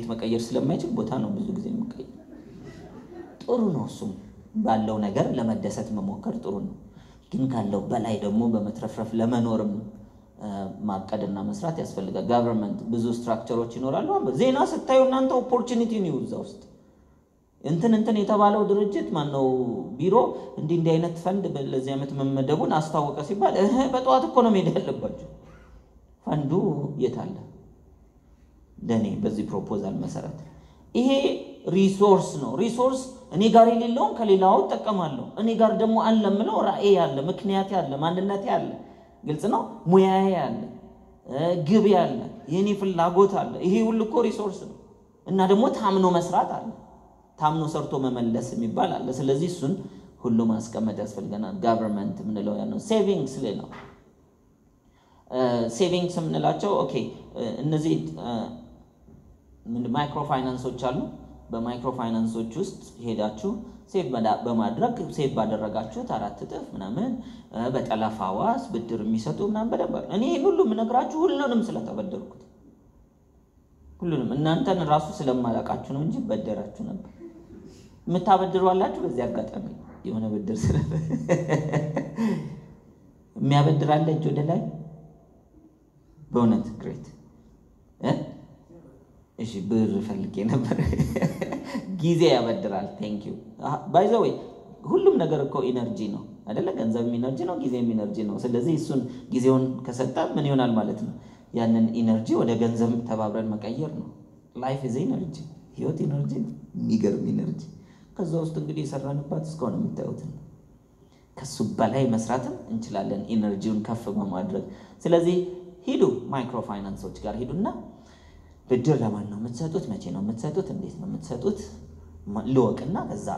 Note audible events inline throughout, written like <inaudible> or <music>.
ቤት መቀየር ስለማይችል ቦታ ነው ብዙ ጊዜ የሚቀየር። ጥሩ ነው። እሱም ባለው ነገር ለመደሰት መሞከር ጥሩ ነው። ግን ካለው በላይ ደግሞ በመትረፍረፍ ለመኖርም ማቀድና መስራት ያስፈልጋል። government ብዙ structure ኦች ይኖራሉ። ዜና ስታዩ እናንተ opportunity ነው እዛ ውስጥ እንትን እንትን የተባለው ድርጅት ማነው ቢሮ እንዲህ እንዲህ አይነት ፈንድ ለዚህ ዓመት መመደቡን አስታወቀ ሲባል በጠዋት እኮ ነው መሄድ ያለባቸው። ፈንዱ የት አለ? ለእኔ በዚህ ፕሮፖዛል መሰረት ይሄ resource ነው። resource እኔ ጋር የሌለውን ከሌላው እጠቀማለሁ። እኔ ጋር ደግሞ አለ የምለው ራዕይ አለ፣ ምክንያት ያለ፣ ማንነት ያለ፣ ግልጽ ነው። ሙያዬ ያለ፣ ግብ ያለ፣ የእኔ ፍላጎት አለ። ይሄ ሁሉ እኮ resource ነው እና ደግሞ ታምኖ መስራት አለ ታምኖ ሰርቶ መመለስ የሚባል አለ። ስለዚህ እሱን ሁሉ ማስቀመጥ ያስፈልገናል። government የምንለው ያ ነው። savings ሌላው savings የምንላቸው okay፣ እነዚህ ማይክሮ ፋይናንሶች አሉ። በማይክሮ ፋይናንሶች ውስጥ ሄዳችሁ save በማድረግ save ባደረጋችሁት አራት እጥፍ ምናምን በጠለፋ ዋስ ብድር የሚሰጡ ምናምን በደንብ እኔ ሁሉ የምነግራችሁ ሁሉንም ስለተበደርኩት ሁሉንም እናንተን ራሱ ስለማላቃችሁ ነው እንጂ በደራችሁ ነበር። የምታበድሩ አላችሁ። በዚህ አጋጣሚ የሆነ ብድር ስለ <laughs> የሚያበድር እጅ ወደ ላይ በእውነት great። እሺ ብር ፈልጌ ነበር። ጊዜ ያበድራል። thank you by the way ሁሉም ነገር እኮ energy ነው አይደለ? ገንዘብም energy ነው፣ ጊዜም energy ነው። ስለዚህ እሱን ጊዜውን ከሰጠ ምን ይሆናል ማለት ነው? ያንን energy ወደ ገንዘብ ተባብረን መቀየር ነው። life is energy፣ ህይወት energy ነው። የሚገርም energy። ከዛ ውስጥ እንግዲህ የሰራንባት እስካሁን የምታዩት ነው። ከሱ በላይ መስራትም እንችላለን፣ energy ውን ከፍ በማድረግ ስለዚህ ሂዱ፣ ማይክሮ ፋይናንሶች ጋር ሂዱና ብድር ለማን ነው የምትሰጡት? መቼ ነው የምትሰጡት? እንዴት ነው የምትሰጡት? ልወቅና ከዛ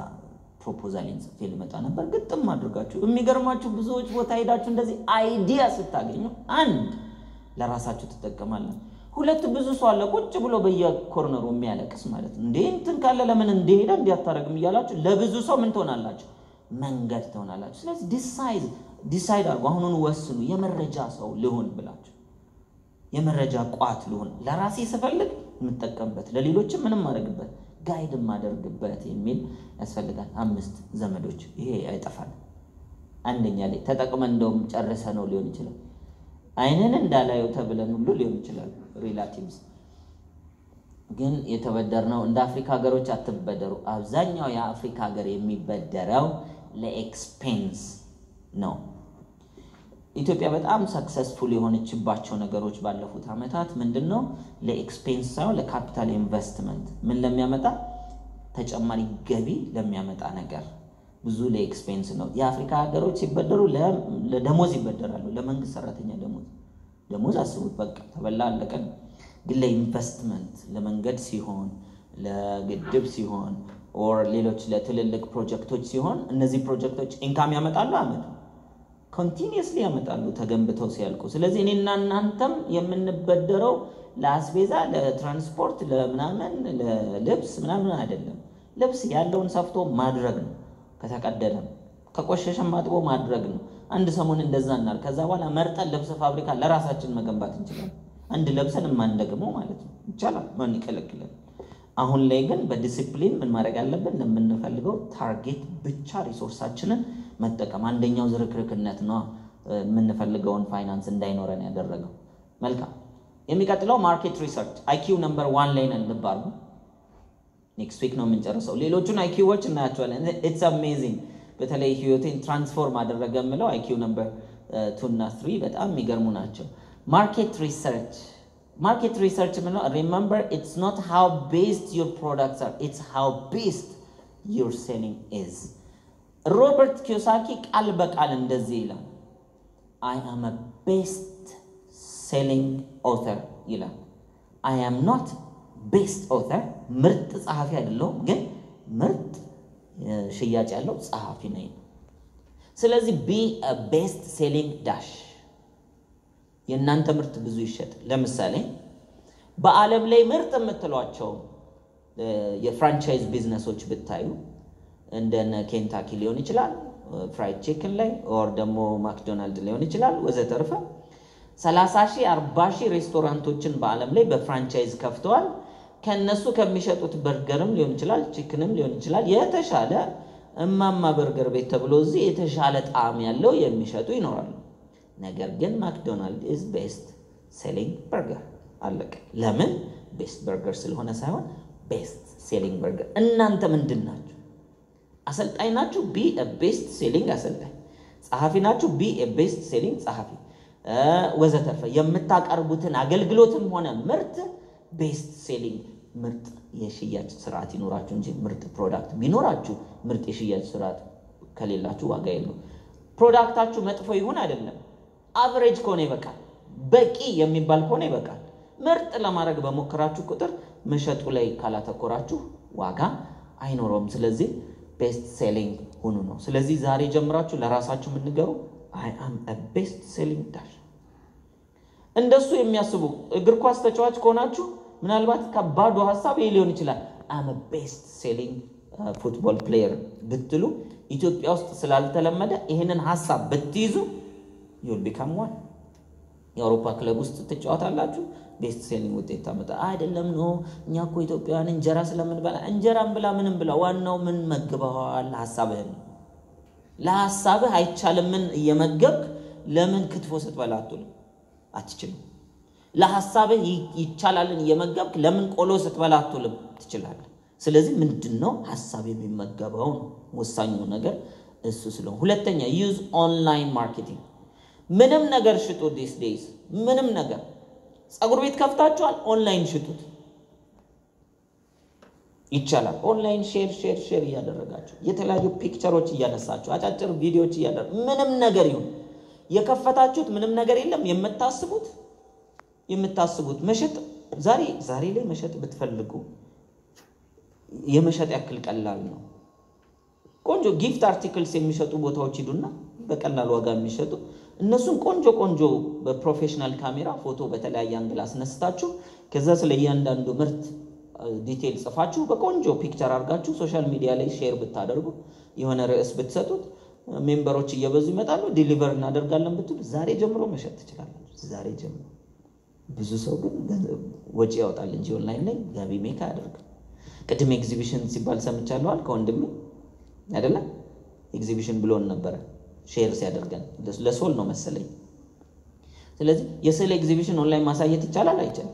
ፕሮፖዛሌን ጽፌ ልመጣ ነበር። ግጥም አድርጋችሁ የሚገርማችሁ ብዙዎች ቦታ ሄዳችሁ እንደዚህ idea ስታገኙ አንድ ለራሳችሁ ትጠቀማለን። ሁለት ብዙ ሰው አለ ቁጭ ብሎ በየ corner ኡ የሚያለቅስ ማለት ነው። እንዴ እንትን ካለ ለምን እንደሄደ እንዲያታረግም እያላችሁ ለብዙ ሰው ምን ትሆናላችሁ? መንገድ ትሆናላችሁ። ስለዚህ decide አድርጎ አሁኑን ወስኑ። የመረጃ ሰው ልሆን ብላችሁ የመረጃ ቋት ልሆን ለራሴ ስፈልግ የምጠቀምበት ለሌሎችም ምንም ማድረግበት guide የማደርግበት የሚል ያስፈልጋል። አምስት ዘመዶች ይሄ አይጠፋል። አንደኛ ላይ ተጠቅመን እንደውም ጨርሰ ነው ሊሆን ይችላል አይንን እንዳላየው ተብለን ሁሉ ሊሆን ይችላል። relatives ግን የተበደርነው እንደ አፍሪካ ሀገሮች አትበደሩ። አብዛኛው የአፍሪካ ሀገር የሚበደረው ለ expense ነው። ኢትዮጵያ በጣም successful የሆነችባቸው ነገሮች ባለፉት ዓመታት ምንድን ነው? ለ expense ሳይሆን ለ capital investment ምን ለሚያመጣ ተጨማሪ ገቢ ለሚያመጣ ነገር ብዙ ለ expense ነው። የአፍሪካ ሀገሮች ሲበደሩ ለደሞዝ ይበደራሉ። ለመንግስት ሰራተኛ ደሞዝ ደሞዝ አስቡት፣ በቃ ተበላ አለቀ። ግን ለኢንቨስትመንት ለመንገድ ሲሆን፣ ለግድብ ሲሆን፣ or ሌሎች ለትልልቅ ፕሮጀክቶች ሲሆን እነዚህ ፕሮጀክቶች income ያመጣሉ፣ አመት continuously ያመጣሉ ተገንብተው ሲያልቁ። ስለዚህ እኔና እናንተም የምንበደረው ለአስቤዛ፣ ለትራንስፖርት፣ ለምናምን ለልብስ ምናምን አይደለም። ልብስ ያለውን ሰፍቶ ማድረግ ነው ከተቀደደም ከቆሸሸም አጥቦ ማድረግ ነው። አንድ ሰሞን እንደዛ እናል። ከዛ በኋላ መርጠን ልብስ ፋብሪካ ለራሳችን መገንባት እንችላለን። አንድ ለብሰን የማንደግመው ማለት ነው። ይቻላል፣ ማን ይከለክላል? አሁን ላይ ግን በዲሲፕሊን ምን ማድረግ አለብን? ለምንፈልገው target ብቻ resource ኣችንን መጠቀም። አንደኛው ዝርክርክነት ነው የምንፈልገውን ፋይናንስ እንዳይኖረን ያደረገው። መልካም። የሚቀጥለው market research IQ number one ላይ ነን። ልብ next week ነው የምንጨርሰው። ሌሎቹን IQ ዎች እናያቸዋለን። it's amazing። በተለይ ህይወቴን transform አደረገ የምለው IQ number two እና three በጣም የሚገርሙ ናቸው። market research market research ምነው remember it's not how best your products are it's how best your selling is። ሮበርት ኪዮሳኪ ቃል በቃል እንደዚህ ይላል፣ I am best selling author ይላል። I am not best author ምርጥ ጸሐፊ አይደለሁም፣ ግን ምርጥ ሽያጭ ያለው ጸሐፊ ነኝ። ስለዚህ be best selling dash የእናንተ ምርት ብዙ ይሸጥ። ለምሳሌ በዓለም ላይ ምርጥ የምትሏቸው የ franchise business ኦች ብታዩ እንደነ ኬንታኪ ሊሆን ይችላል፣ fried chicken ላይ or ደግሞ ማክዶናልድ ሊሆን ይችላል ወዘተርፈ 30 ሺህ 40 ሺህ ሬስቶራንቶችን በዓለም ላይ በ franchise ከፍተዋል። ከነሱ ከሚሸጡት በርገርም ሊሆን ይችላል፣ chicken ም ሊሆን ይችላል የተሻለ እማማ በርገር ቤት ተብሎ እዚህ የተሻለ ጣዕም ያለው የሚሸጡ ይኖራሉ። ነገር ግን ማክዶናልድ is best selling burger አለቀ። ለምን? best burger ስለሆነ ሳይሆን best selling burger። እናንተ ምንድን ናችሁ? አሰልጣኝ ናችሁ? be best selling አሰልጣኝ። ጸሐፊ ናችሁ? be best selling ጸሐፊ፣ ወዘተርፈ። የምታቀርቡትን አገልግሎትም ሆነ ምርት best selling ምርጥ የሽያጭ ስርዓት ይኖራችሁ እንጂ ምርጥ product ቢኖራችሁ ምርጥ የሽያጭ ስርዓት ከሌላችሁ ዋጋ የለው። product ኣችሁ መጥፎ ይሁን አይደለም፣ average ከሆነ ይበቃል። በቂ የሚባል ከሆነ ይበቃል። ምርጥ ለማድረግ በሞከራችሁ ቁጥር መሸጡ ላይ ካላተኮራችሁ ዋጋ አይኖረውም። ስለዚህ best selling ሁኑ ነው። ስለዚህ ዛሬ ጀምራችሁ ለራሳችሁ የምትነግሩ I am best selling dash። እንደሱ የሚያስቡ እግር ኳስ ተጫዋች ከሆናችሁ ምናልባት ከባዱ ሀሳብ ይህ ሊሆን ይችላል። I'm best selling football player ብትሉ ኢትዮጵያ ውስጥ ስላልተለመደ ይህንን ሀሳብ ብትይዙ you'll become one የአውሮፓ ክለብ ውስጥ ትጫወታላችሁ። best selling ውጤት ታመጣ አይደለም። No እኛ እኮ ኢትዮጵያውያን እንጀራ ስለምንበላ እንጀራን ብላ ምንም ብላ፣ ዋናው ምን መግበዋል? ሀሳብህን ነው። ለሀሳብህ አይቻልምን እየመገብክ ለምን ክትፎ ስትበላ አትውልም? አትችልም። ለሀሳብህ ይቻላልን እየመገብክ ለምን ቆሎ ስትበላ አትውልም? ትችላለህ። ስለዚህ ምንድን ነው ሀሳብ የሚመገበው ነው ወሳኙ ነገር እሱ ስለሆነ፣ ሁለተኛ use online marketing ምንም ነገር ሽጡ። These days ምንም ነገር ፀጉር ቤት ከፍታችኋል፣ ኦንላይን ሽጡት። ይቻላል። online share share share እያደረጋችሁ የተለያዩ picture ኦች እያነሳችሁ አጫጭር ቪዲዮዎች እያደረ ምንም ነገር ይሁን የከፈታችሁት ምንም ነገር የለም። የምታስቡት የምታስቡት መሸጥ ዛሬ ዛሬ ላይ መሸጥ ብትፈልጉ የመሸጥ ያክል ቀላል ነው። ቆንጆ gift articles የሚሸጡ ቦታዎች ሂዱና በቀላል ዋጋ የሚሸጡ እነሱን ቆንጆ ቆንጆ በ professional ካሜራ ፎቶ በተለያየ አንግል አስነስታችሁ ከዛ ስለ እያንዳንዱ ምርት detail ጽፋችሁ በቆንጆ picture አድርጋችሁ social media ላይ share ብታደርጉ የሆነ ርዕስ ብትሰጡት member ኦች እየበዙ ይመጣሉ። deliver እናደርጋለን ብትሉ ዛሬ ጀምሮ መሸጥ ትችላላችሁ። ዛሬ ጀምሮ ብዙ ሰው ግን ወጪ ያወጣል እንጂ ኦንላይን ላይ ገቢ make አያደርግም። ቅድም ኤግዚቢሽን ሲባል ሰምቻለዋል ከወንድሜ አይደለም ኤግዚቢሽን ብሎን ነበረ share ሲያደርገን ለሶል ነው መሰለኝ። ስለዚህ የስዕል ኤግዚቢሽን ኦንላይን ማሳየት ይቻላል አይቻልም?